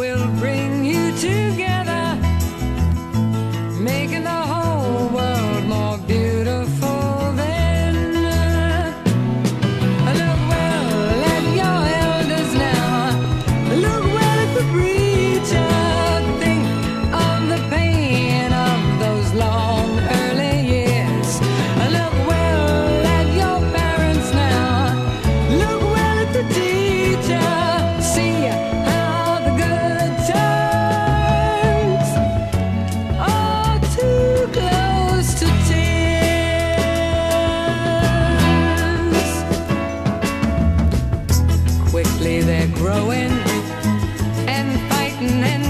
will bring you to They're growing and fighting and